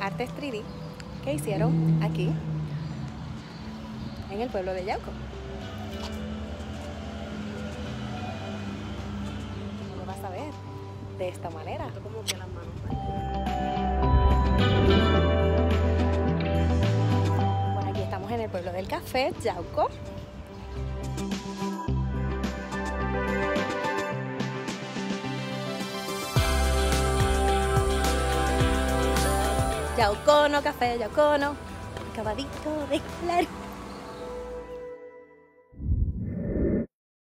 artes 3D que hicieron aquí en el pueblo de Yauco. ¿Cómo lo vas a ver? De esta manera. como que las manos. Bueno, aquí estamos en el pueblo del café, Yauco. Yaucono, café Yaucono, acabadito de claro.